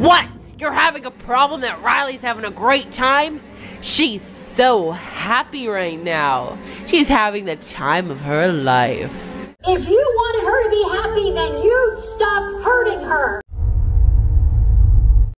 What? You're having a problem that Riley's having a great time? She's so happy right now. She's having the time of her life. If you want her to be happy, then you stop hurting her.